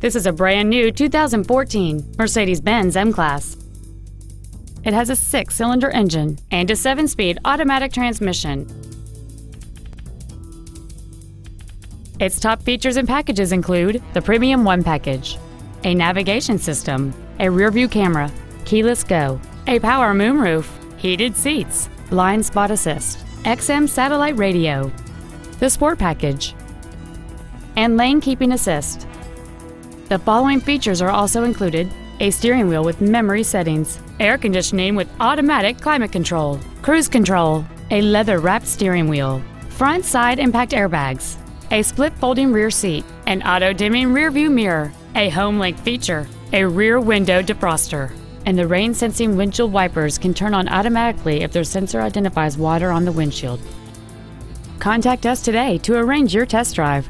This is a brand new 2014 Mercedes-Benz M-Class. It has a six-cylinder engine and a seven-speed automatic transmission. Its top features and packages include the Premium One package, a navigation system, a rear-view camera, keyless go, a power moonroof, heated seats, blind spot assist, XM satellite radio, the Sport package, and lane keeping assist. The following features are also included. A steering wheel with memory settings, air conditioning with automatic climate control, cruise control, a leather wrapped steering wheel, front side impact airbags, a split folding rear seat, an auto dimming rear view mirror, a HomeLink feature, a rear window defroster, and the rain sensing windshield wipers can turn on automatically if their sensor identifies water on the windshield. Contact us today to arrange your test drive.